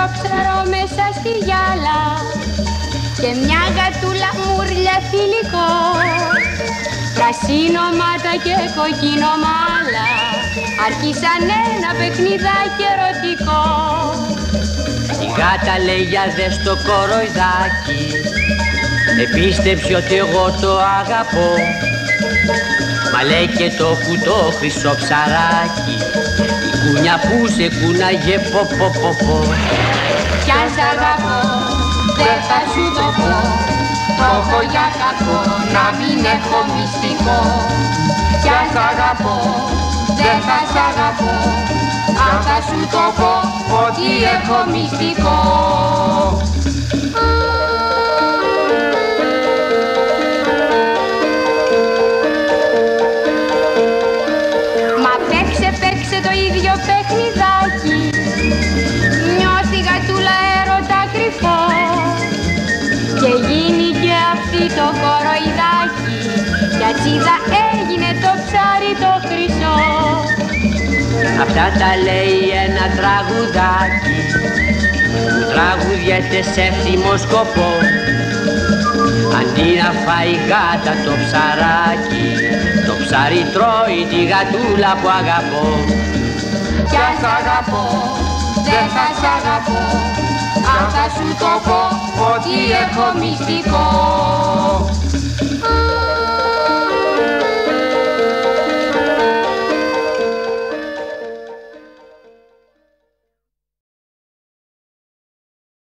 το ξέρω μέσα στη γυάλα. Και μια γατούλα μουρλια φιλικό. Πρασίνο μάτα και κοκκίνο μάλα. Άρχισαν ένα παιχνιδάκι ερωτικό. Η γάτα λέει για δες το κοροϊδάκι Επίστεψε ότι εγώ το αγαπώ. Μα λέει και το κουτό χρυσό ψαράκι Η κούνια που σε κούναγε πω πω πω πω. Κι αν σ' αγαπώ δεν θα σου το πω. Το έχω για κακό να μην έχω μυστικό. Κι αν σ' αγαπώ δεν θα σ' αγαπώ. Αν θα σου το πω ότι έχω μυστικό το ίδιο παιχνιδάκι. Νιώθει γατούλα έρωτα κρυφό Και γίνει και αυτή το κοροϊδάκι. Κι ατσίδα έγινε το ψάρι το χρυσό. Αυτά τα λέει ένα τραγουδάκι που τραγουδιέται σε εύθυμο σκοπό. Αντί να φάει γάτα το ψαράκι το ψάρι τρώει τη γατούλα που αγαπώ Κι αν σ' αγαπώ. Δεν θα σ' αγαπώ. Αν θα σου το πω ότι έχω μυστικό